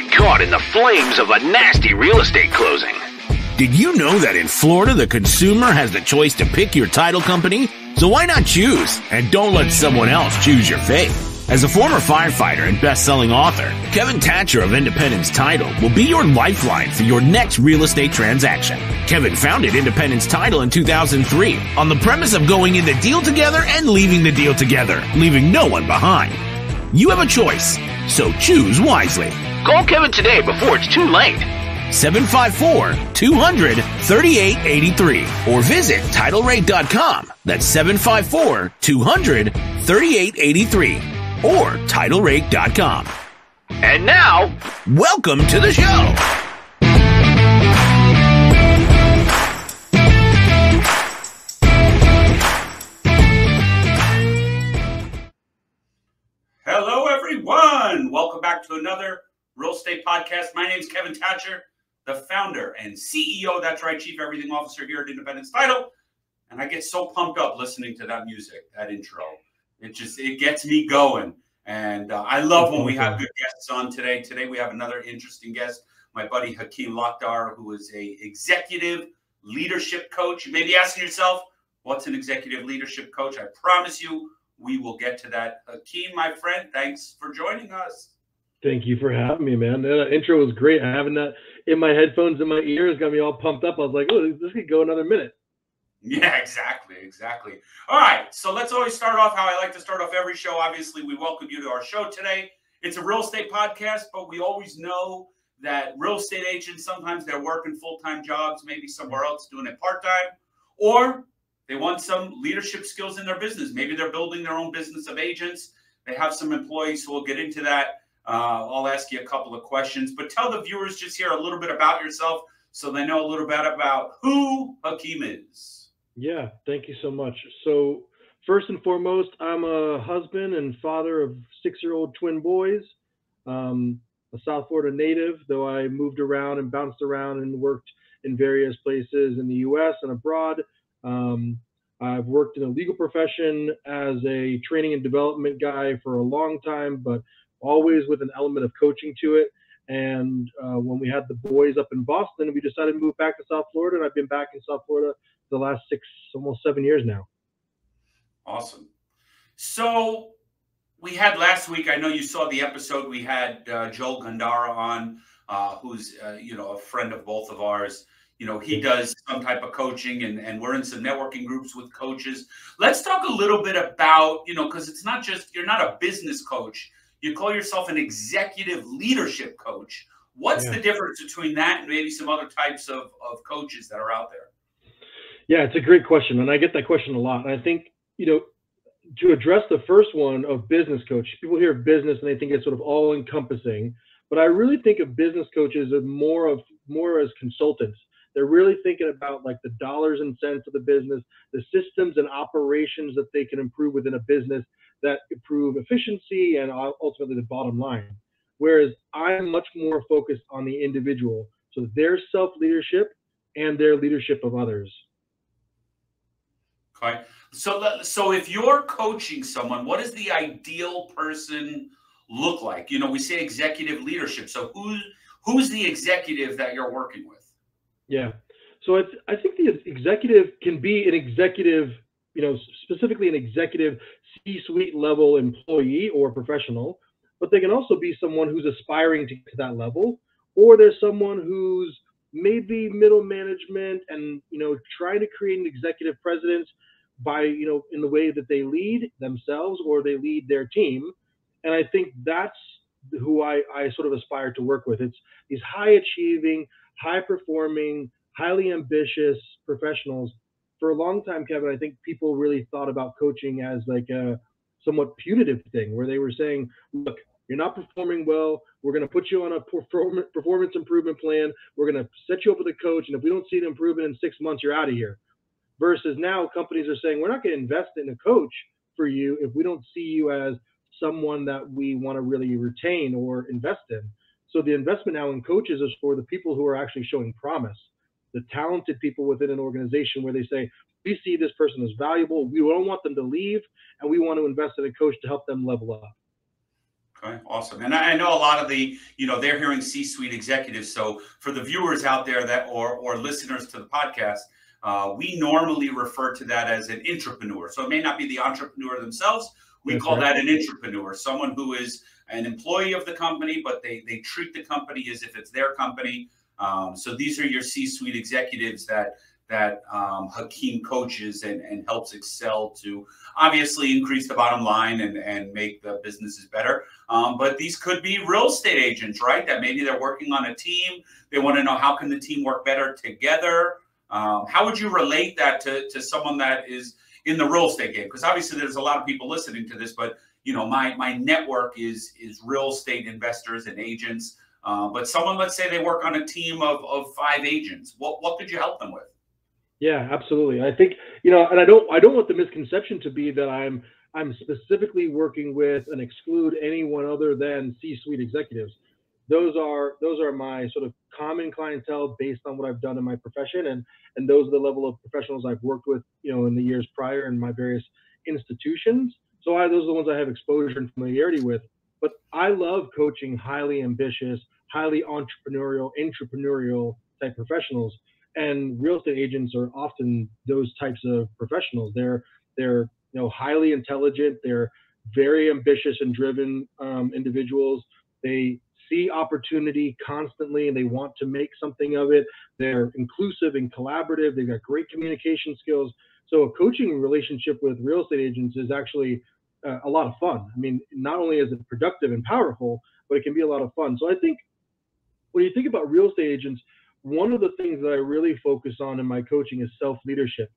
get caught in the flames of a nasty real estate closing. Did you know that in Florida, the consumer has the choice to pick your title company? So why not choose? And don't let someone else choose your fate. As a former firefighter and best-selling author, Kevin Tacher of Independence Title will be your lifeline for your next real estate transaction. Kevin founded Independence Title in 2003 on the premise of going in the deal together and leaving the deal together, leaving no one behind. You have a choice, so choose wisely. Call Kevin today before it's too late. 754-200-3883 or visit TitleRate.com. That's 754-200-3883 or TitleRate.com. And now, welcome to the show. Hello, everyone. Welcome back to another real estate podcast. My name is Kevin Tacher, the founder and CEO, that's right, Chief Everything Officer here at Independence Title. And I get so pumped up listening to that music, that intro. It just it gets me going. And uh, I love when we have good guests on today. Today we have another interesting guest, my buddy Hakim Lakdhar, who is a executive leadership coach. You may be asking yourself, what's an executive leadership coach? I promise you, we will get to that. Hakim, my friend, thanks for joining us. Thank you for having me, man. That uh, intro was great. Having that in my headphones in my ears got me all pumped up. I was like, oh, this could go another minute. Yeah, exactly, exactly. All right, so let's always start off how I like to start off every show. Obviously, we welcome you to our show today. It's a real estate podcast, but we always know that real estate agents sometimes they're working full-time jobs, maybe somewhere else doing it part-time, or they want some leadership skills in their business. Maybe they're building their own business of agents. They have some employees, so we'll get into that. Uh, I'll ask you a couple of questions, but tell the viewers just here a little bit about yourself so they know a little bit about who Hakim is. Yeah, thank you so much. So, first and foremost, I'm a husband and father of six year old twin boys. Um, a South Florida native, though I moved around and bounced around and worked in various places in the US and abroad. Um, I've worked in a legal profession as a training and development guy for a long time, but always with an element of coaching to it. And uh, when we had the boys up in Boston, we decided to move back to South Florida, and I've been back in South Florida the last six, almost seven years now. Awesome. So we had last week. I know you saw the episode. We had uh, Joel Gandara on, uh, who's uh, you know a friend of both of ours. You know he does some type of coaching, and and we're in some networking groups with coaches. Let's talk a little bit about you know because it's not just you're not a business coach you call yourself an executive leadership coach. What's yeah. the difference between that and maybe some other types of, of coaches that are out there? Yeah, it's a great question. And I get that question a lot. And I think, you know, to address the first one of business coach, people hear business and they think it's sort of all encompassing. But I really think of business coaches as more of more as consultants. They're really thinking about like the dollars and cents of the business, the systems and operations that they can improve within a business that improve efficiency and ultimately the bottom line. Whereas I'm much more focused on the individual, so their self leadership and their leadership of others. Okay. So, so if you're coaching someone, what does the ideal person look like? You know, we say executive leadership. So, who's who's the executive that you're working with? Yeah. So, it's, I think the executive can be an executive you know, specifically an executive C-suite level employee or professional, but they can also be someone who's aspiring to to that level, or there's someone who's maybe middle management and you know trying to create an executive presence by you know in the way that they lead themselves or they lead their team. And i think that's who i, I sort of aspire to work with. It's these high achieving high performing highly ambitious professionals for a long time, Kevin, I think people really thought about coaching as like a somewhat punitive thing where they were saying, look, you're not performing well. We're going to put you on a performance improvement plan. We're going to set you up with a coach. And if we don't see an improvement in six months, you're out of here. Versus now, companies are saying, we're not going to invest in a coach for you if we don't see you as someone that we want to really retain or invest in. So the investment now in coaches is for the people who are actually showing promise the talented people within an organization where they say, we see this person as valuable. We don't want them to leave, and we want to invest in a coach to help them level up. Okay, awesome. And I know a lot of the, you know, they're hearing C-suite executives. So for the viewers out there that or or listeners to the podcast, uh, we normally refer to that as an entrepreneur. So it may not be the entrepreneur themselves. We That's call right. that an entrepreneur, someone who is an employee of the company, but they they treat the company as if it's their company. Um, so these are your C-suite executives that that um, Hakim coaches and, and helps excel to obviously increase the bottom line and, and make the businesses better. Um, but these could be real estate agents, right? That maybe they're working on a team. They want to know how can the team work better together. Um, how would you relate that to, to someone that is in the real estate game? Because obviously there's a lot of people listening to this, but you know my my network is is real estate investors and agents. Uh, but someone, let's say they work on a team of, of five agents. What what could you help them with? Yeah, absolutely. I think you know, and I don't I don't want the misconception to be that I'm I'm specifically working with and exclude anyone other than C-suite executives. Those are those are my sort of common clientele based on what I've done in my profession, and and those are the level of professionals I've worked with, you know, in the years prior in my various institutions. So I, those are the ones I have exposure and familiarity with. But I love coaching highly ambitious, highly entrepreneurial, entrepreneurial type professionals and real estate agents are often those types of professionals. They're they're you know highly intelligent. They're very ambitious and driven um, individuals. They see opportunity constantly and they want to make something of it. They're inclusive and collaborative. They've got great communication skills. So a coaching relationship with real estate agents is actually uh, a lot of fun. I mean, not only is it productive and powerful, but it can be a lot of fun. So I think when you think about real estate agents, one of the things that I really focus on in my coaching is self leadership.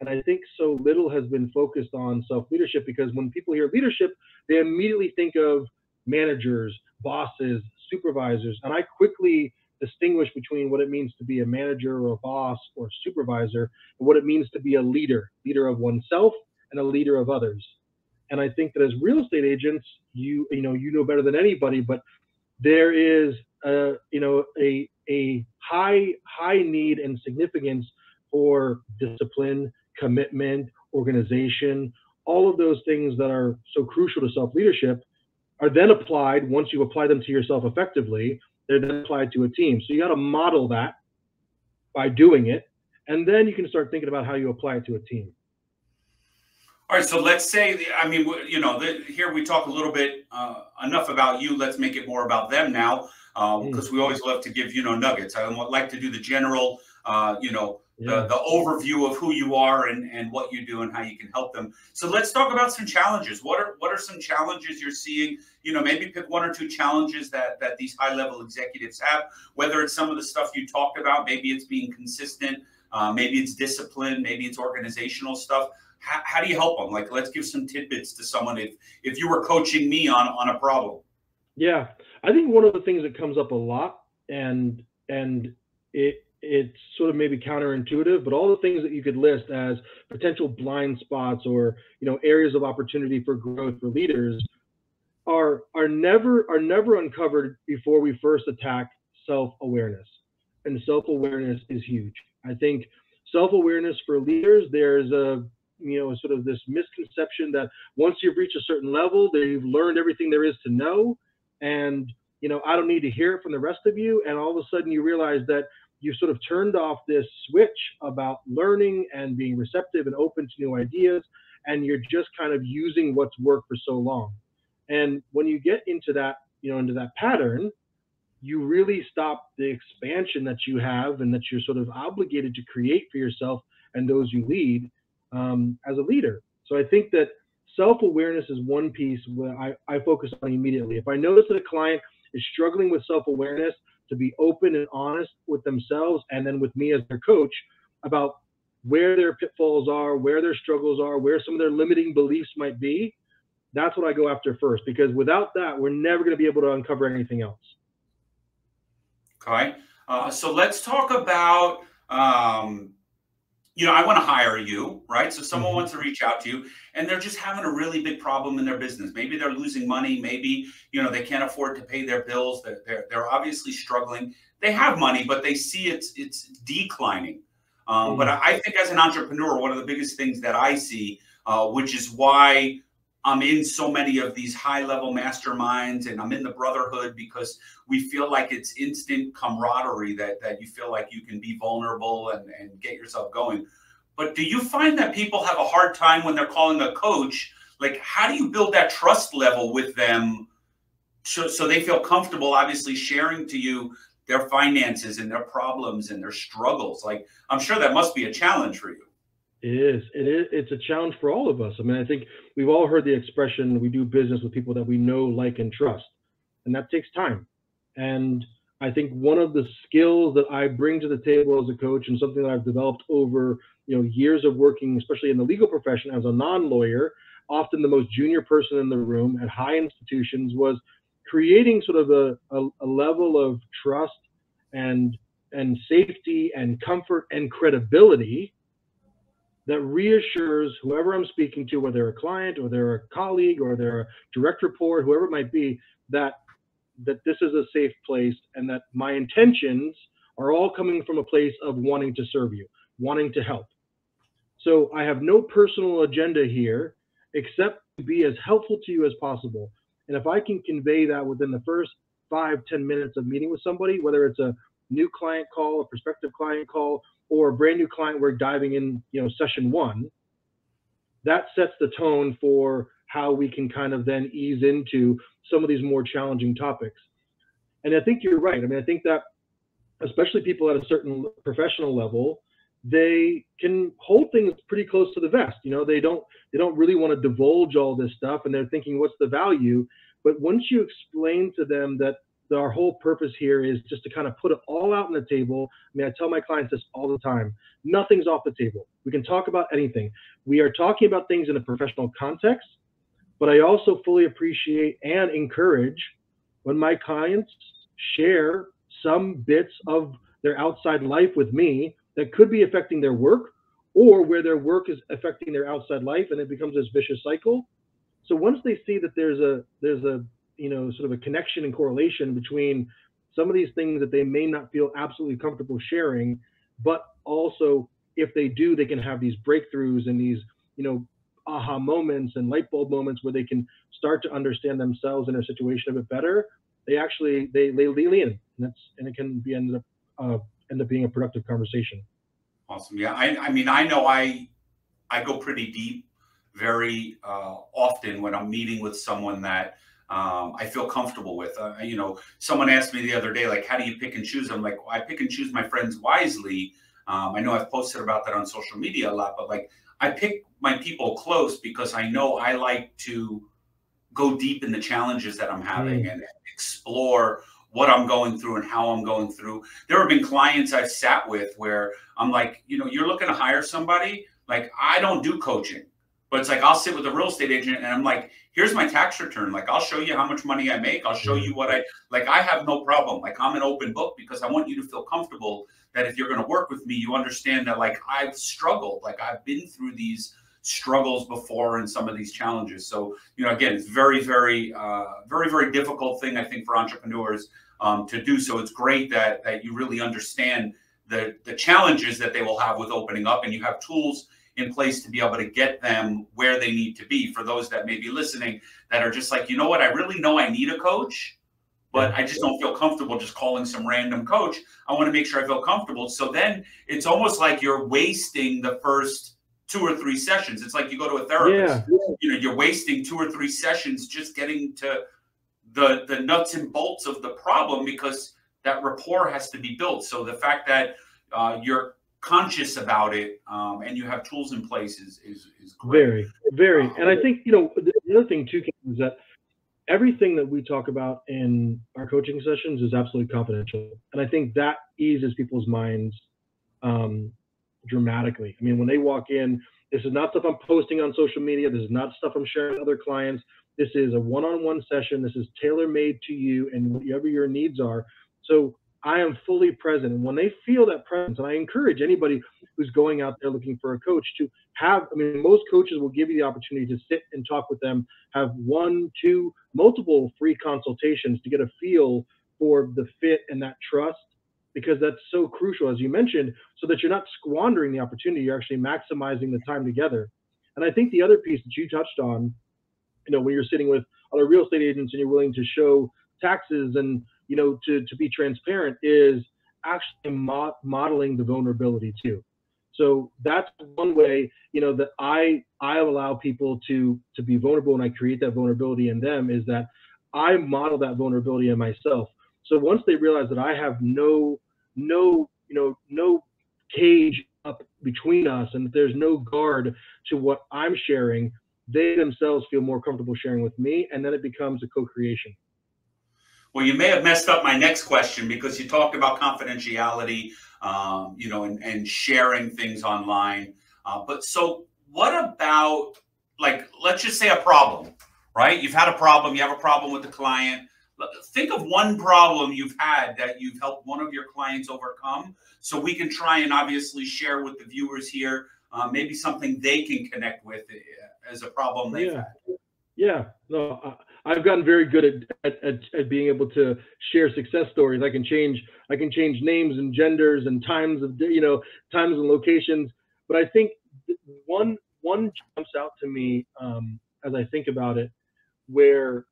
And I think so little has been focused on self leadership because when people hear leadership, they immediately think of managers, bosses, supervisors. And I quickly distinguish between what it means to be a manager or a boss or supervisor and what it means to be a leader, leader of oneself and a leader of others. And I think that as real estate agents, you you know you know better than anybody, but there is a you know a a high high need and significance for discipline, commitment, organization, all of those things that are so crucial to self leadership are then applied once you apply them to yourself effectively. They're then applied to a team. So you got to model that by doing it, and then you can start thinking about how you apply it to a team. All right, so let's say, I mean, you know, the, here we talk a little bit uh, enough about you. Let's make it more about them now, because um, mm. we always love to give you know nuggets. I like to do the general, uh, you know, yeah. the, the overview of who you are and, and what you do and how you can help them. So let's talk about some challenges. What are what are some challenges you're seeing? You know, maybe pick one or two challenges that that these high level executives have. Whether it's some of the stuff you talked about, maybe it's being consistent, uh, maybe it's discipline, maybe it's organizational stuff how, how do you help them? Like, let's give some tidbits to someone if if you were coaching me on on a problem. Yeah, I think one of the things that comes up a lot, and and it it's sort of maybe counterintuitive, but all the things that you could list as potential blind spots or you know areas of opportunity for growth for leaders are are never are never uncovered before we first attack self-awareness. And self-awareness is huge. I think self-awareness for leaders, there's a you know, sort of this misconception that once you've reached a certain level, they've learned everything there is to know, and you know, I don't need to hear it from the rest of you. And all of a sudden, you realize that you've sort of turned off this switch about learning and being receptive and open to new ideas, and you're just kind of using what's worked for so long. And when you get into that, you know, into that pattern, you really stop the expansion that you have and that you're sort of obligated to create for yourself and those you lead um, as a leader. So I think that self-awareness is one piece where I, I focus on immediately. If I notice that a client is struggling with self-awareness, to be open and honest with themselves and then with me as their coach about where their pitfalls are, where their struggles are, where some of their limiting beliefs might be, that's what I go after first. Because without that, we're never going to be able to uncover anything else. Okay. Uh, so let's talk about um, you know, I want to hire you, right? So someone mm-hmm. wants to reach out to you and they're just having a really big problem in their business. Maybe they're losing money. Maybe, you know, they can't afford to pay their bills. They're, they're, they're obviously struggling. They have money, but they see it's, it's declining. Um, mm-hmm. But I think as an entrepreneur, one of the biggest things that I see, uh, which is why I'm in so many of these high level masterminds and I'm in the brotherhood because we feel like it's instant camaraderie that, that you feel like you can be vulnerable and, and get yourself going. But do you find that people have a hard time when they're calling a coach? Like, how do you build that trust level with them so, so they feel comfortable, obviously, sharing to you their finances and their problems and their struggles? Like, I'm sure that must be a challenge for you. It is. It is. It's a challenge for all of us. I mean, I think we've all heard the expression, we do business with people that we know, like, and trust. And that takes time. And I think one of the skills that I bring to the table as a coach and something that I've developed over, you know, years of working, especially in the legal profession as a non-lawyer, often the most junior person in the room at high institutions was creating sort of a, a, a level of trust and and safety and comfort and credibility that reassures whoever I'm speaking to, whether a client or they're a colleague or they're a direct report, whoever it might be, that that this is a safe place and that my intentions are all coming from a place of wanting to serve you, wanting to help. So I have no personal agenda here except to be as helpful to you as possible. And if I can convey that within the first five, ten minutes of meeting with somebody, whether it's a new client call, a prospective client call, or a brand new client we're diving in, you know, session one, that sets the tone for how we can kind of then ease into some of these more challenging topics. And I think you're right. I mean, I think that especially people at a certain professional level, they can hold things pretty close to the vest. You know, they don't they don't really want to divulge all this stuff and they don't really want our whole purpose here is just to kind of put it all out on the table. I mean, I tell my clients this all the time. Nothing's off the table. We can talk about anything. We are talking about things in a professional context, but I also fully appreciate and encourage when my clients share some bits of their outside life with me that could be affecting their work or where their work is affecting their outside life and it becomes this vicious cycle. So once they see that there's a there's a you know sort of a connection and correlation between some of these things that they may not feel absolutely comfortable sharing, but also if they do, they can have these breakthroughs and these you know aha moments and light bulb moments where they can start to understand themselves and their situation a bit better. They actually they they lean in, and that's and it can be ended up uh, end up being a productive conversation. Awesome. Yeah. I, I mean, I know I, I go pretty deep very uh, often when I'm meeting with someone that um, I feel comfortable with. Uh, you know, someone asked me the other day, like, how do you pick and choose? I'm like, well, I pick and choose my friends wisely. Um, I know I've posted about that on social media a lot, but like, I pick my people close because I know I like to go deep in the challenges that I'm having mm. and explore what I'm going through and how I'm going through. There have been clients I've sat with where I'm like, you know, you're looking to hire somebody. Like, I don't do coaching, but it's like I'll sit with a real estate agent and I'm like, here's my tax return. Like, I'll show you how much money I make. I'll show you what I like. I have no problem. Like, I'm an open book because I want you to feel comfortable that if you're going to work with me, you understand that like I've struggled, like I've been through these struggles before and some of these challenges. So, you know, again, it's very, very, uh, very, very difficult thing I think for entrepreneurs um, to do so. It's great that that you really understand the the challenges that they will have with opening up, and you have tools in place to be able to get them where they need to be. For those that may be listening, that are just like, you know what, I really know I need a coach, but I just don't feel comfortable just calling some random coach. I want to make sure I feel comfortable. So then it's almost like you're wasting the first two or three sessions. It's like you go to a therapist. Yeah. You know, you're wasting two or three sessions just getting to the the nuts and bolts of the problem because that rapport has to be built. So the fact that uh, you're conscious about it um, and you have tools in place is is, is great. Very, very. and I think you know the other thing too is that everything that we talk about in our coaching sessions is absolutely confidential, and I think that eases people's minds um, dramatically. I mean, when they walk in, this is not stuff I'm posting on social media. This is not stuff I'm sharing with other clients. This is a one-on-one session. This is tailor-made to you and whatever your needs are. So I am fully present. And when they feel that presence, and I encourage anybody who's going out there looking for a coach to have, I mean, most coaches will give you the opportunity to sit and talk with them, have one, two, multiple free consultations to get a feel for the fit and that trust, because that's so crucial, as you mentioned, so that you're not squandering the opportunity, you're actually maximizing the time together. And I think the other piece that you touched on you know when you're sitting with other real estate agents and you're willing to show taxes and you know to to be transparent is actually mo- modeling the vulnerability too. So that's one way, you know, that I I allow people to to be vulnerable and I create that vulnerability in them is that I model that vulnerability in myself. So once they realize that I have no no you know no cage up between us and there's no guard to what I'm sharing, they themselves feel more comfortable sharing with me, and then it becomes a co-creation. Well, you may have messed up my next question because you talked about confidentiality, um, you know, and, and, sharing things online. Uh, but so, what about like, let's just say a problem, right? You've had a problem. You have a problem with the client. Think of one problem you've had that you've helped one of your clients overcome, so we can try and obviously share with the viewers here uh, maybe something they can connect with uh, as a problem they've yeah. had. Yeah, no, I've gotten very good at, at, at, being able to share success stories. I can change I can change names and genders and times of you know times and locations. But I think one one jumps out to me um, as I think about it, where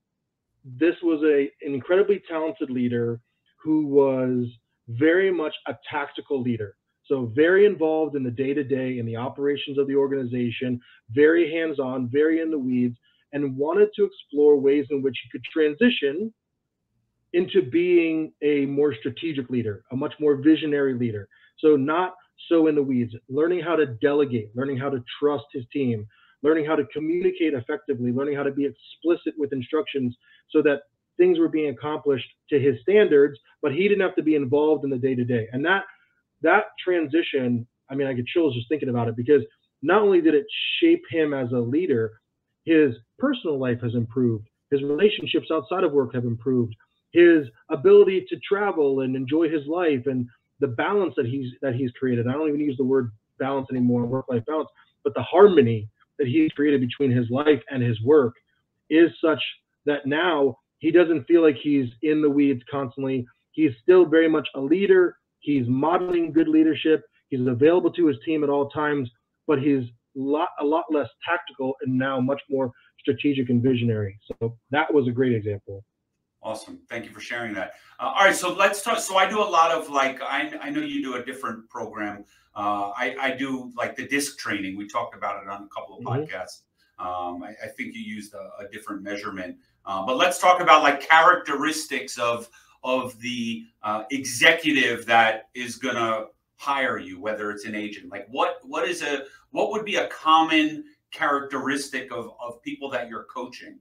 this was a an incredibly talented leader who was very much a tactical leader. So very involved in the day to day in the operations of the organization, very hands on, very in the weeds, and wanted to explore ways in which he could transition into being a more strategic leader, a much more visionary leader. So not so in the weeds, learning how to delegate, learning how to trust his team, learning how to communicate effectively, learning how to be explicit with instructions so that things were being accomplished to his standards, but he didn't have to be involved in the day to day. And that that transition, I mean, I get chills just thinking about it because not only did it shape him as a leader, his personal life has improved, his relationships outside of work have improved, his ability to travel and enjoy his life and the balance that he's that he's created. I don't even use the word balance anymore, work-life balance, but the harmony that he's created between his life and his work is such that now he doesn't feel like he's in the weeds constantly. He's still very much a leader. He's modeling good leadership. He's available to his team at all times, but he's lot, a lot less tactical and now much more strategic and visionary. So that was a great example. Awesome. Thank you for sharing that. Uh, all right. So let's talk. So I do a lot of like, I, I know you do a different program. Uh, I, I do like the disc training. We talked about it on a couple of mm-hmm. podcasts. Um, I, I, think you used a, a different measurement. Uh, but let's talk about like characteristics of of the uh, executive that is going to hire you, whether it's an agent. Like what what is a what would be a common characteristic of, of people that you're coaching?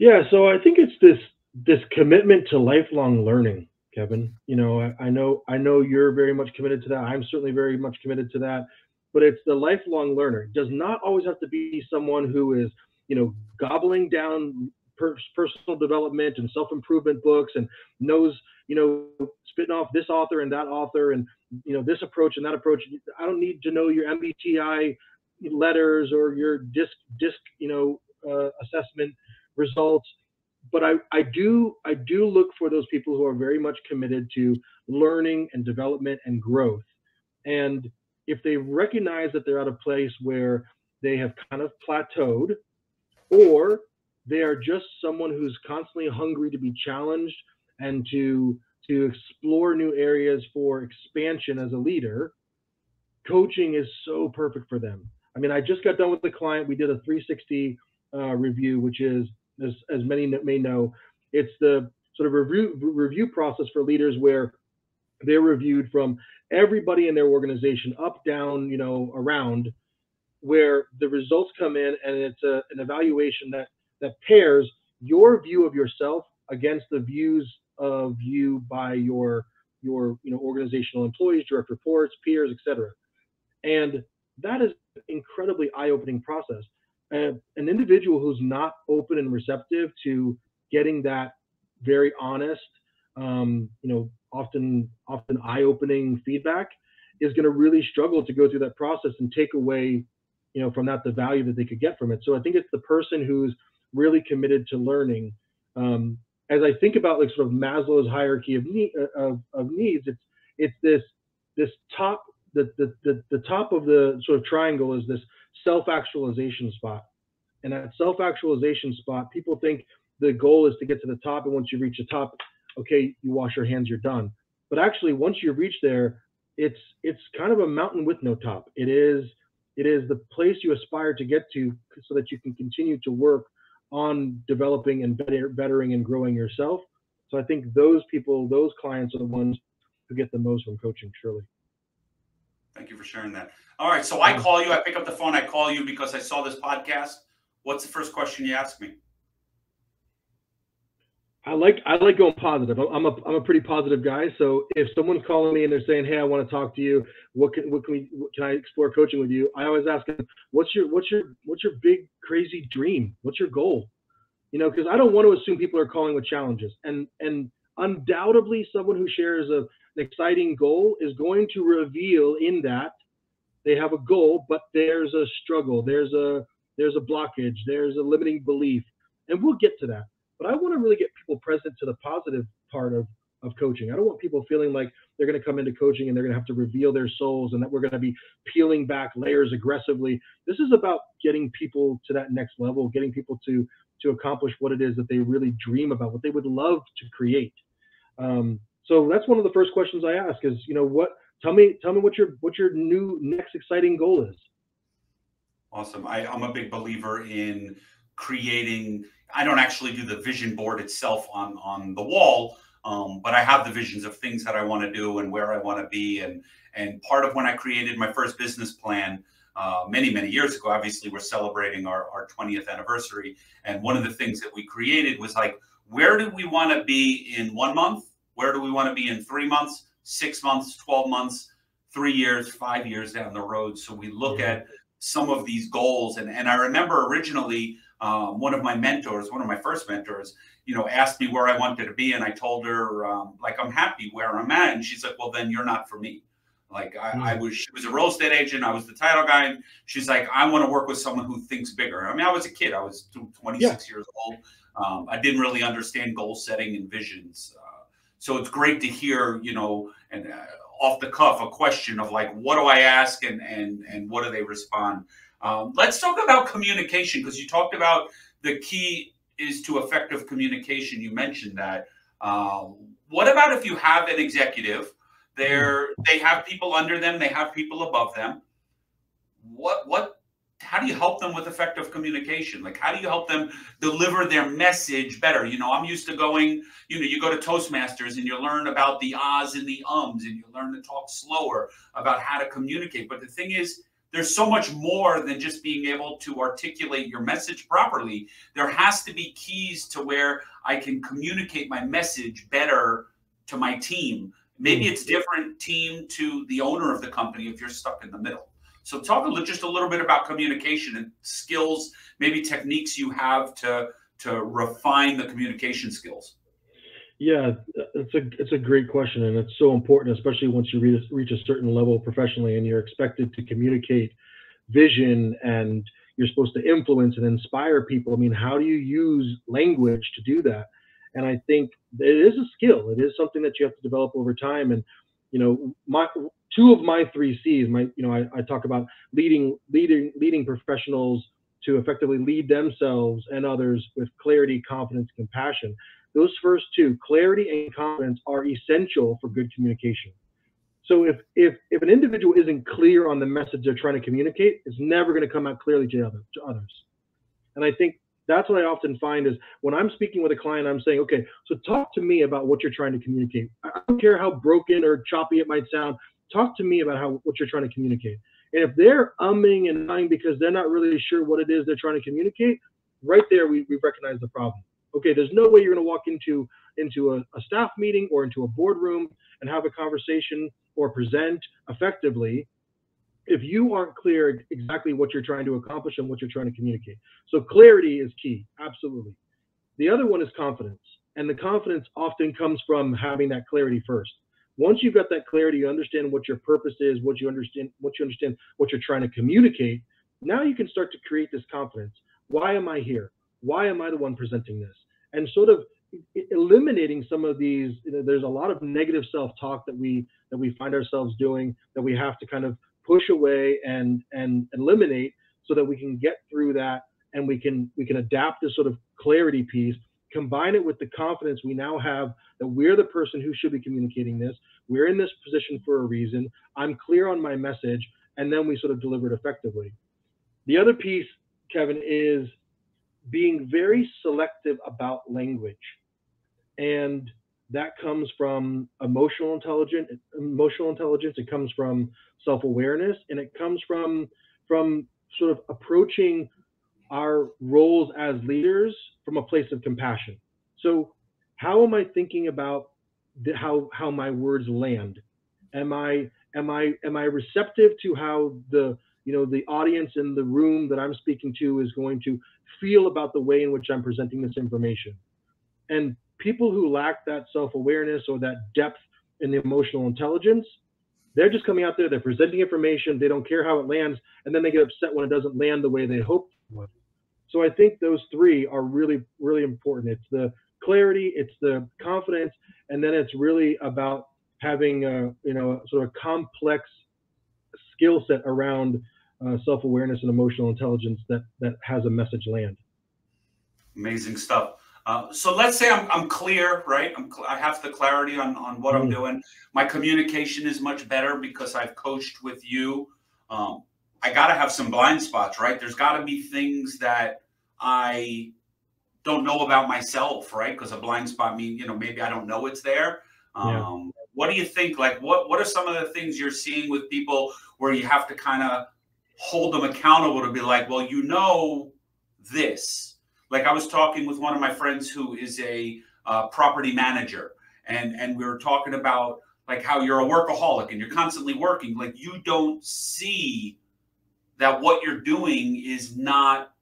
Yeah, so I think it's this this commitment to lifelong learning, Kevin. You know, I, I know I know you're very much committed to that. I'm certainly very much committed to that. But it's the lifelong learner. It does not always have to be someone who is, you know, gobbling down per- personal development and self improvement books and knows, you know, spitting off this author and that author and you know this approach and that approach. I don't need to know your MBTI letters or your disc disc you know uh, assessment results but I, I do I do look for those people who are very much committed to learning and development and growth. And if they recognize that they're at a place where they have kind of plateaued, or they are just someone who's constantly hungry to be challenged and to to explore new areas for expansion as a leader, coaching is so perfect for them. I mean, I just got done with the client. We did a 360 uh, review, which is, as, as many may know, it's the sort of review review process for leaders where they're reviewed from everybody in their organization, up, down, you know, around, where the results come in, and it's a, an evaluation that that pairs your view of yourself against the views of you by your your you know organizational employees, direct reports, peers, etc. And that is an incredibly eye-opening process. Uh, an individual who's not open and receptive to getting that very honest, um, you know, often often eye-opening feedback is going to really struggle to go through that process and take away, you know, from that the value that they could get from it. So I think it's the person who's really committed to learning. Um, as I think about like sort of Maslow's hierarchy of, need, uh, of, of needs, it's it's this this top the, the, the, the top of the sort of triangle is this self-actualization spot And that self-actualization spot, people think the goal is to get to the top, and once you reach the top, okay, you wash your hands, you're done. But actually, once you reach there, it's it's kind of a mountain with no top. It is it is the place you aspire to get to so that you can continue to work on developing and better, bettering and growing yourself. So I think those people, those clients are the ones who get the most from coaching, surely. Thank you for sharing that. All right. So I call you, I pick up the phone, I call you because I saw this podcast. What's the first question you ask me? I like I like going positive. I'm a I'm a pretty positive guy. So if someone's calling me and they're saying, "Hey, I want to talk to you. What can what can we what, can I explore coaching with you?" I always ask them, "What's your what's your what's your big crazy dream? What's your goal?" You know, because I don't want to assume people are calling with challenges. And and undoubtedly, someone who shares a, an exciting goal is going to reveal in that they have a goal, but there's a struggle, there's a there's a blockage, there's a limiting belief, and we'll get to that but I want to really get people present to the positive part of of coaching. I don't want people feeling like they're going to come into coaching and they're going to have to reveal their souls and that we're going to be peeling back layers aggressively. This is about getting people to that next level, getting people to to accomplish what it is that they really dream about, what they would love to create. Um, so that's one of the first questions I ask is, you know, what tell me tell me what your what your new next exciting goal is. Awesome. I, I'm a big believer in creating I don't actually do the vision board itself on on the wall, um, but I have the visions of things that I want to do and where I want to be. And and part of when I created my first business plan uh, many many years ago, obviously we're celebrating our our 20th anniversary, and one of the things that we created was like, where do we want to be in one month? Where do we want to be in three months, six months, 12 months, three years, five years down the road? So we look at some of these goals, and and I remember originally um, one of my mentors, one of my first mentors, you know, asked me where I wanted to be, and I told her um, like I'm happy where I'm at, and she's like, "Well, then you're not for me." Like I. I, was, she was a real estate agent. I was the title guy. And she's like, I want to work with someone who thinks bigger. I mean, I was a kid. I was 26 yeah. years old. Um, I didn't really understand goal setting and visions. Uh, so it's great to hear, you know, and uh, off the cuff, a question of like, what do I ask, and and and what do they respond? Um, let's talk about communication because you talked about the key is to effective communication. You mentioned that. Uh, what about if you have an executive? They're they have people under them, they have people above them. What what? How do you help them with effective communication? Like, how do you help them deliver their message better? You know, I'm used to going. You know, you go to Toastmasters and you learn about the ahs and the ums, and you learn to talk slower about how to communicate. But the thing is, there's so much more than just being able to articulate your message properly. There has to be keys to where I can communicate my message better to my team. Maybe hmm. it's different team to the owner of the company if you're stuck in the middle. So talk just a little bit about communication and skills, maybe techniques you have to to refine the communication skills. Yeah, it's a it's a great question, and it's so important, especially once you reach, reach a certain level professionally, and you're expected to communicate vision, and you're supposed to influence and inspire people. I mean, how do you use language to do that? And I think it is a skill. It is something that you have to develop over time. And you know, my two of my three C's. My you know, I, I talk about leading leading leading professionals to effectively lead themselves and others with clarity, confidence, compassion those first two, clarity and confidence, are essential for good communication. So if if if an individual isn't clear on the message they're trying to communicate, it's never going to come out clearly to, other, to others. And I think that's what I often find is when I'm speaking with a client, I'm saying, okay, so talk to me about what you're trying to communicate. I don't care how broken or choppy it might sound. Talk to me about how what you're trying to communicate. And if they're umming and ahhing because they're not really sure what it is they're trying to communicate, right there we, we recognize the problem. Okay, there's no way you're going to walk into into a, a staff meeting or into a boardroom and have a conversation or present effectively if you aren't clear exactly what you're trying to accomplish and what you're trying to communicate. So clarity is key, absolutely. The other one is confidence. And the confidence often comes from having that clarity first. Once you've got that clarity, you understand what your purpose is, what you understand, what you understand, what you're trying to communicate. Now you can start to create this confidence. Why am I here? Why am I the one presenting this? And sort of eliminating some of these you know, there's a lot of negative self-talk that we that we find ourselves doing that we have to kind of push away and and eliminate so that we can get through that and we can we can adapt this sort of clarity piece combine it with the confidence we now have that we're the person who should be communicating this we're in this position for a reason. I'm clear on my message and then we sort of deliver it effectively. The other piece kevin is being very selective about language. And that comes from emotional intelligence emotional intelligence. It comes from self-awareness and it comes from from sort of approaching our roles as leaders from a place of compassion. So how am i thinking about how how my words land. Am i am i am i receptive to how the you know the audience in the room that i'm speaking to is going to feel about the way in which i'm presenting this information? And people who lack that self-awareness or that depth in the emotional intelligence they're just coming out there they're presenting information they don't care how it lands and then they get upset when it doesn't land the way they hoped it would. So i think those three are really really important. It's the clarity it's the confidence and then it's really about having a you know sort of complex skill set around uh, self-awareness and emotional intelligence that that has a message land amazing stuff uh, so let's say I'm, I'm clear, right? I'm, i have the clarity on, on what mm. I'm doing. My communication is much better because I've coached with you. Um, I got to have some blind spots, right? There's got to be things that I don't know about myself, right? Because a blind spot means, you know, maybe I don't know it's there. Um, yeah. What do you think? Like, what what are some of the things you're seeing with people where you have to kind of hold them accountable to be like, well, you know this, like I was talking with one of my friends who is a uh, property manager, and and we were talking about like how you're a workaholic and you're constantly working. Like you don't see that what you're doing is not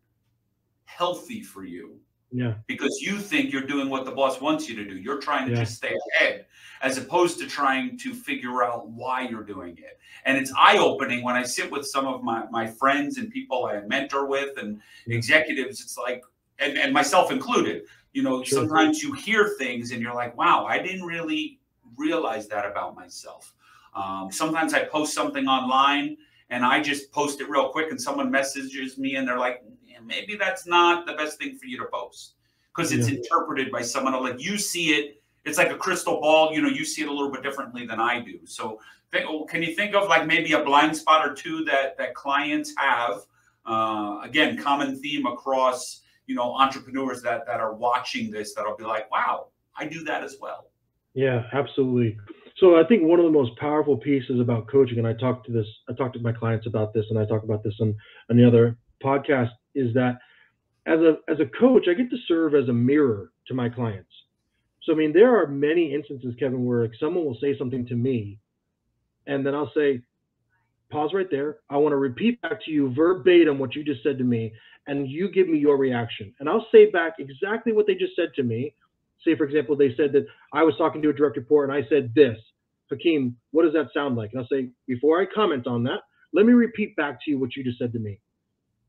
healthy for you. Yeah. Because you think you're doing what the boss wants you to do. You're trying to yeah. just stay ahead as opposed to trying to figure out why you're doing it. And it's eye opening when I sit with some of my, my friends and people I mentor with and executives. It's like, and, and myself included, you know, sure. sometimes you hear things and you're like, wow, I didn't really realize that about myself. Um, sometimes I post something online and I just post it real quick and someone messages me and they're like, maybe that's not the best thing for you to post because it's yeah. interpreted by someone else. Like you see it, it's like a crystal ball, you know, you see it a little bit differently than I do. So can you think of like maybe a blind spot or two that, that clients have? Uh, again, common theme across you know entrepreneurs that that are watching this that'll be like wow i do that as well yeah absolutely so i think one of the most powerful pieces about coaching and i talked to this i talked to my clients about this and i talk about this on, on the other podcast is that as a as a coach i get to serve as a mirror to my clients so i mean there are many instances kevin where like, someone will say something to me and then i'll say pause right there. I want to repeat back to you verbatim what you just said to me, and you give me your reaction. And I'll say back exactly what they just said to me. Say, for example, they said that I was talking to a direct report and I said this. Hakim, what does that sound like? And I'll say, before I comment on that, let me repeat back to you what you just said to me.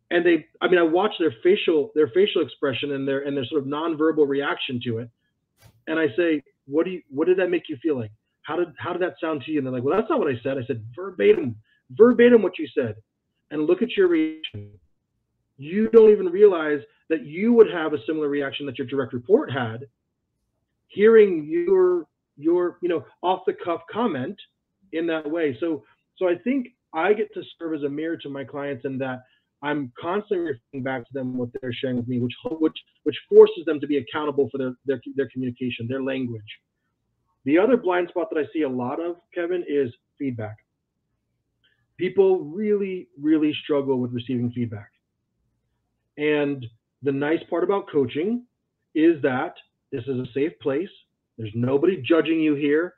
And they, I mean, I watch their facial, their facial expression and their and their sort of nonverbal reaction to it. And I say, what do you, what did that make you feel like? How did how did that sound to you? And they're like, well, that's not what I said. I said verbatim verbatim what you said and look at your reaction, you don't even realize that you would have a similar reaction that your direct report had hearing your your you know off the cuff comment in that way so so i think i get to serve as a mirror to my clients in that i'm constantly referring back to them what they're sharing with me which which which forces them to be accountable for their their, their communication their language the other blind spot that i see a lot of kevin is feedback people really, really struggle with receiving feedback. And the nice part about coaching is that this is a safe place. There's nobody judging you here.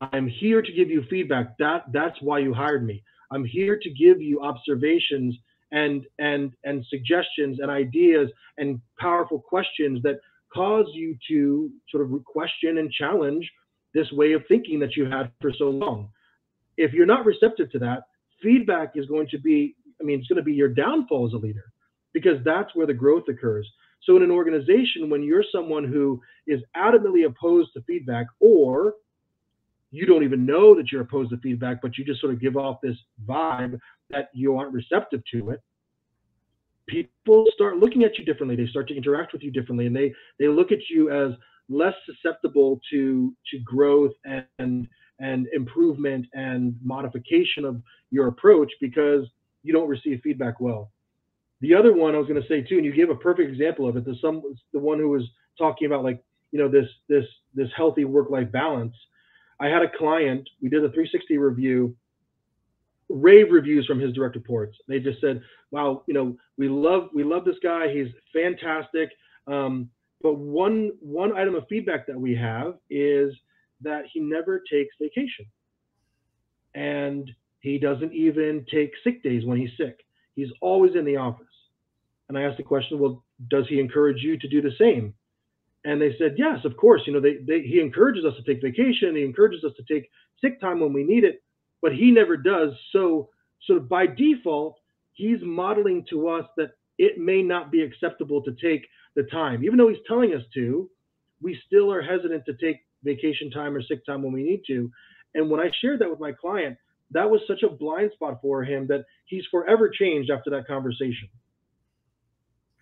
I'm here to give you feedback. That that's why you hired me. I'm here to give you observations and and and suggestions and ideas and powerful questions that cause you to sort of question and challenge this way of thinking that you had for so long. If you're not receptive to that, feedback is going to be, I mean, it's going to be your downfall as a leader because that's where the growth occurs. So in an organization, when you're someone who is adamantly opposed to feedback, or you don't even know that you're opposed to feedback, but you just sort of give off this vibe that you aren't receptive to it, people start looking at you differently. They start to interact with you differently, and they they look at you as less susceptible to to growth and and improvement and modification of your approach because you don't receive feedback well. The other one I was going to say too, and you gave a perfect example of it. The some the one who was talking about like you know this this this healthy work life balance. I had a client. We did a 360 review, rave reviews from his direct reports. They just said, "Wow, you know, we love we love this guy. He's fantastic." Um, but one one item of feedback that we have is that he never takes vacation, and he doesn't even take sick days when he's sick. He's always in the office. And I asked the question, well, does he encourage you to do the same? And they said, yes, of course. You know, they, they, he encourages us to take vacation. He encourages us to take sick time when we need it, but he never does. So, so by default, he's modeling to us that it may not be acceptable to take the time, even though he's telling us to. We still are hesitant to take vacation time or sick time when we need to. And when I shared that with my client, that was such a blind spot for him that he's forever changed after that conversation.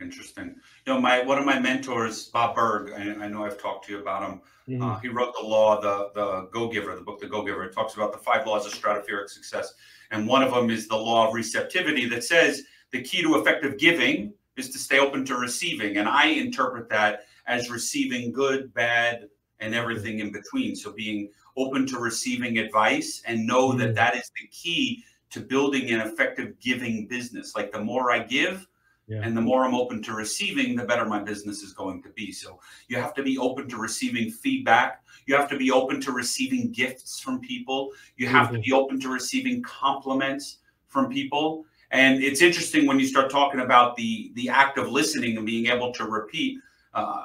Interesting. You know, my one of my mentors, Bob Burg. I, I know I've talked to you about him. Mm-hmm. Uh, he wrote the law, the the Go Giver, the book, The Go Giver. It talks about the five laws of stratospheric success, and one of them is the law of receptivity that says the key to effective giving is to stay open to receiving, and I interpret that as receiving good, bad, and everything in between. So being open to receiving advice and know that mm-hmm. that is the key to building an effective giving business. Like the more I give, yeah. and the more I'm open to receiving, the better my business is going to be. So you have to be open to receiving feedback. You have to be open to receiving gifts from people. You have mm-hmm. to be open to receiving compliments from people. And it's interesting when you start talking about the the act of listening and being able to repeat. Uh,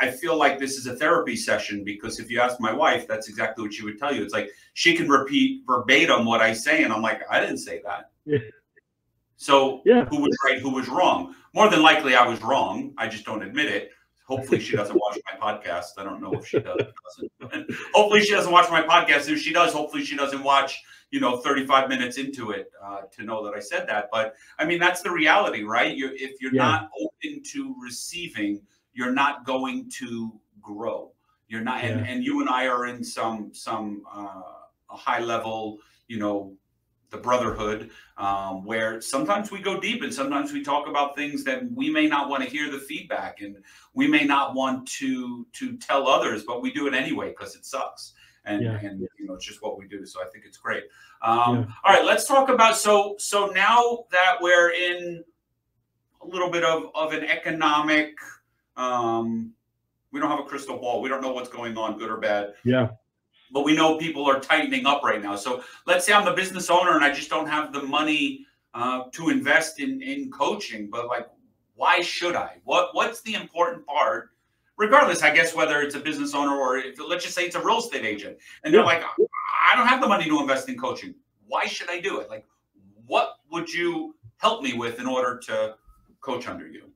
I feel like this is a therapy session because if you ask my wife, that's exactly what she would tell you. It's like she can repeat verbatim what I say, and I'm like, I didn't say that. So yeah. who was right? Who was wrong? More than likely, I was wrong. I just don't admit it. Hopefully, she doesn't watch my podcast. I don't know if she does. hopefully, she doesn't watch my podcast. If she does, hopefully, she doesn't watch you know 35 minutes into it uh, to know that I said that. But I mean, that's the reality, right? you if you're yeah. not open to receiving you're not going to grow. You're not, yeah. and, and you and I are in some some uh, high level, you know, the brotherhood, um, where sometimes we go deep and sometimes we talk about things that we may not want to hear the feedback and we may not want to to tell others, but we do it anyway because it sucks. And, yeah. and you know it's just what we do. So I think it's great. Um, yeah. All right, let's talk about so so now that we're in a little bit of of an economic um, we don't have a crystal ball. We don't know what's going on, good or bad. Yeah. But we know people are tightening up right now. So let's say I'm the business owner and I just don't have the money uh, to invest in in coaching. But like, why should I? What What's the important part? Regardless, I guess whether it's a business owner or if, let's just say it's a real estate agent, and they're like, I don't have the money to invest in coaching. Why should I do it? Like, what would you help me with in order to coach under you?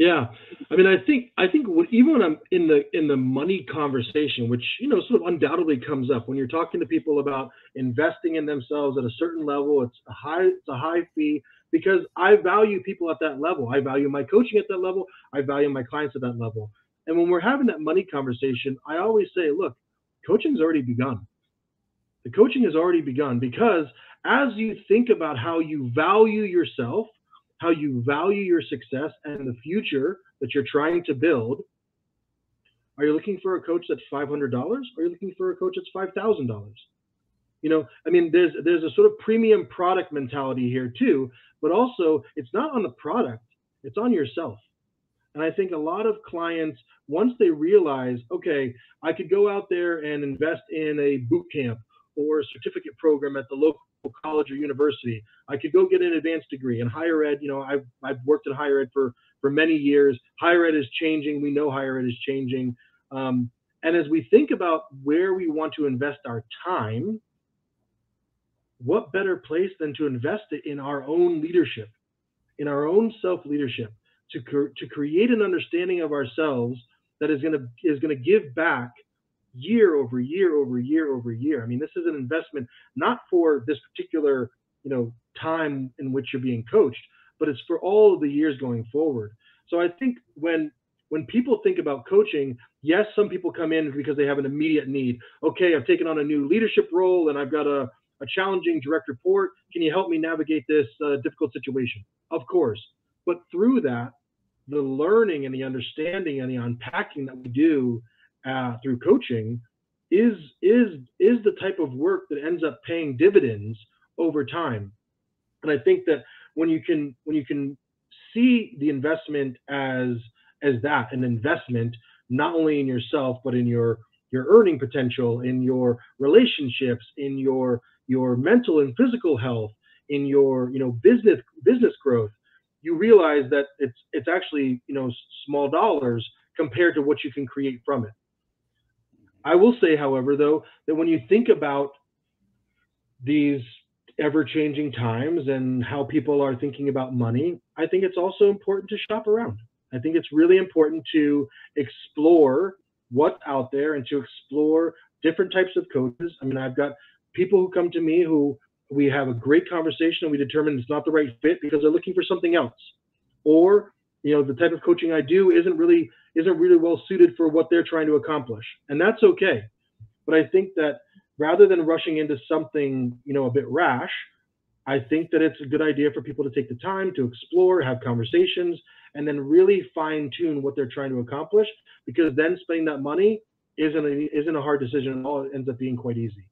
Yeah, I mean, I think I think even when I'm in the in the money conversation, which you know sort of undoubtedly comes up when you're talking to people about investing in themselves at a certain level, it's a high it's a high fee because I value people at that level. I value my coaching at that level. I value my clients at that level. And when we're having that money conversation, I always say, look, coaching's already begun. The coaching has already begun because as you think about how you value yourself how you value your success and the future that you're trying to build. Are you looking for a coach that's $500 are you looking for a coach that's $5,000? You know, I mean, there's there's a sort of premium product mentality here too, but also it's not on the product, it's on yourself. And I think a lot of clients, once they realize, okay, I could go out there and invest in a boot camp or a certificate program at the local college or university. I could go get an advanced degree in higher ed. You know, I've, I've worked in higher ed for, for many years. Higher ed is changing. We know higher ed is changing. Um, and as we think about where we want to invest our time, what better place than to invest it in our own leadership, in our own self leadership, to, to create an understanding of ourselves that is going to is going to give back year over year over year over year. I mean, this is an investment not for this particular, you know, time in which you're being coached, but it's for all of the years going forward. So I think when when people think about coaching, yes, some people come in because they have an immediate need. Okay, I've taken on a new leadership role and I've got a, a challenging direct report. Can you help me navigate this uh, difficult situation? Of course. But through that, the learning and the understanding and the unpacking that we do uh, through coaching is is is the type of work that ends up paying dividends over time. And I think that when you can when you can see the investment as as that an investment not only in yourself but in your your earning potential in your relationships in your your mental and physical health in your you know business business growth you realize that it's it's actually you know small dollars compared to what you can create from it i will say however though that when you think about these ever changing times and how people are thinking about money i think it's also important to shop around I think it's really important to explore what's out there and to explore different types of coaches. I mean, I've got people who come to me who we have a great conversation and we determine it's not the right fit because they're looking for something else. Or, you know, the type of coaching I do isn't really isn't really well suited for what they're trying to accomplish. And that's okay. But I think that rather than rushing into something, you know, a bit rash, I think that it's a good idea for people to take the time to explore, have conversations, and then really fine tune what they're trying to accomplish because then spending that money isn't a, isn't a hard decision at all. It ends up being quite easy.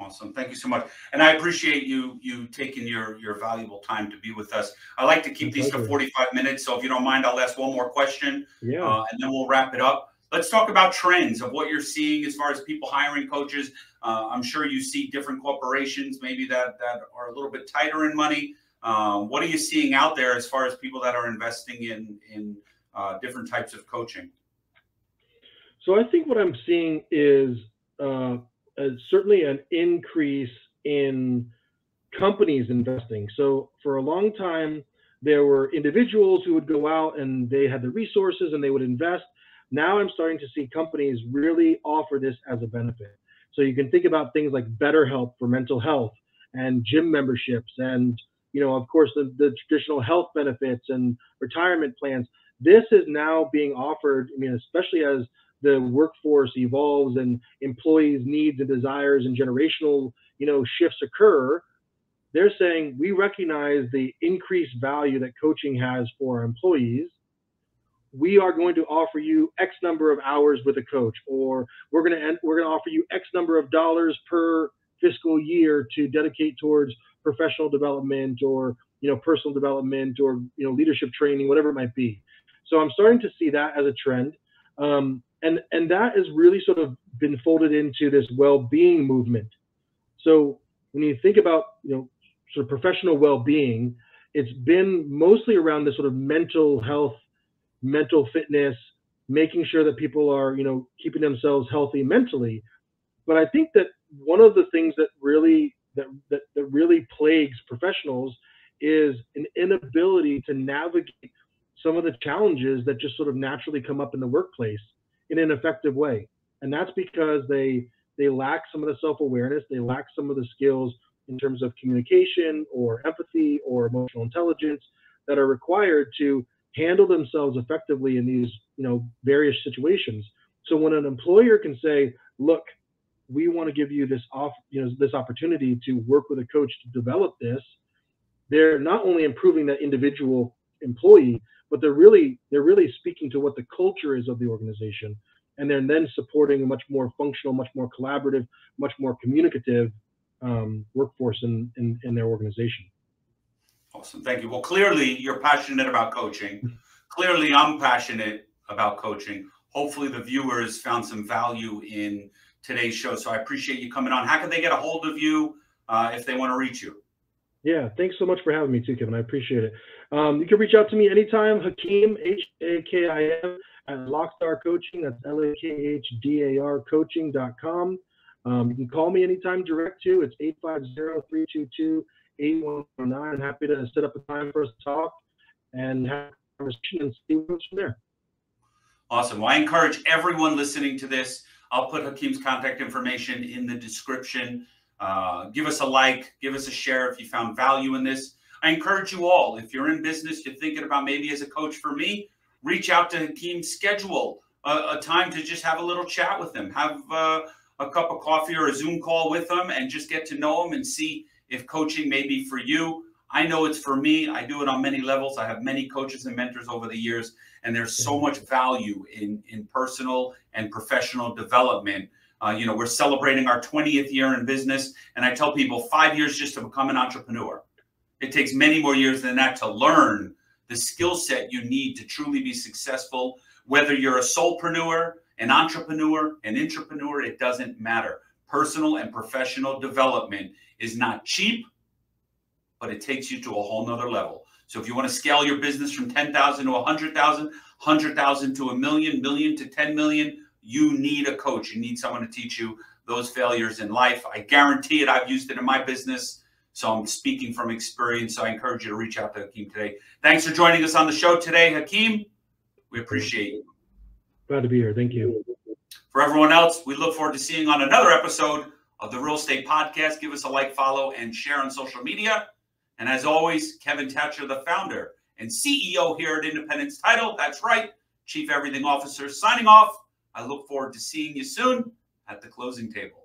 Awesome. Thank you so much. And I appreciate you you taking your your valuable time to be with us. I like to keep My these pleasure. to 45 minutes. So if you don't mind, I'll ask one more question. Yeah. Uh, and then we'll wrap it up. Let's talk about trends of what you're seeing as far as people hiring coaches. Uh, I'm sure you see different corporations maybe that that are a little bit tighter in money. Um, what are you seeing out there as far as people that are investing in in uh, different types of coaching? So I think what I'm seeing is uh, certainly an increase in companies investing. So for a long time, there were individuals who would go out and they had the resources and they would invest. Now I'm starting to see companies really offer this as a benefit. So you can think about things like BetterHelp for mental health and gym memberships and you know, of course, the, the traditional health benefits and retirement plans. This is now being offered, I mean, especially as the workforce evolves and employees' needs and desires and generational, you know, shifts occur. They're saying we recognize the increased value that coaching has for our employees. We are going to offer you X number of hours with a coach, or we're going to end, we're going to offer you X number of dollars per fiscal year to dedicate towards professional development or you know personal development or you know leadership training, whatever it might be. So I'm starting to see that as a trend, um, and and that has really sort of been folded into this well-being movement. So when you think about you know sort of professional well-being, it's been mostly around this sort of mental health, mental fitness, making sure that people are you know keeping themselves healthy mentally. But I think that one of the things that really that, that, that really plagues professionals is an inability to navigate some of the challenges that just sort of naturally come up in the workplace in an effective way. And that's because they they lack some of the self-awareness, they lack some of the skills in terms of communication or empathy or emotional intelligence that are required to handle themselves effectively in these, you know, various situations. So when an employer can say, look, we want to give you this off, you know, this opportunity to work with a coach to develop this. They're not only improving that individual employee, but they're really they're really speaking to what the culture is of the organization, and they're then supporting a much more functional, much more collaborative, much more communicative um, workforce in, in in their organization. Awesome, thank you. Well, clearly you're passionate about coaching. clearly, I'm passionate about coaching. Hopefully, the viewers found some value in today's show. So I appreciate you coming on. How can they get a hold of you uh, if they want to reach you? Yeah, thanks so much for having me too, Kevin. I appreciate it. Um, you can reach out to me anytime, Hakim, H A K I M, at Lakhdar Coaching. That's L A K H D A R coaching.com. Um, you can call me anytime direct to. It's 850 322 8109. I'm happy to set up a time for us to talk and have a conversation and see what's from there. Awesome. Well, I encourage everyone listening to this I'll put Hakim's contact information in the description. Uh, give us a like, give us a share if you found value in this. I encourage you all, if you're in business, you're thinking about maybe as a coach for me, reach out to Hakim, schedule a, a time to just have a little chat with him, have uh, a cup of coffee or a Zoom call with him, and just get to know him and see if coaching may be for you. I know it's for me. I do it on many levels. I have many coaches and mentors over the years, and there's so much value in in personal and professional development. Uh, you know, we're celebrating our 20th year in business, and I tell people five years just to become an entrepreneur. It takes many more years than that to learn the skill set you need to truly be successful. Whether you're a solopreneur, an entrepreneur, an intrapreneur, it doesn't matter. Personal and professional development is not cheap, but it takes you to a whole nother level. So if you want to scale your business from 10,000 to 100,000, 100,000 to a million, million to 10 million, you need a coach. You need someone to teach you those failures in life. I guarantee it. I've used it in my business. So I'm speaking from experience. So I encourage you to reach out to Hakim today. Thanks for joining us on the show today, Hakim. We appreciate you. Glad to be here. Thank you. For everyone else, we look forward to seeing on another episode of the Real Estate Podcast. Give us a like, follow, and share on social media. And as always, Kevin Tacher, the founder and CEO here at Independence Title. That's right, Chief Everything Officer, signing off. I look forward to seeing you soon at the closing table.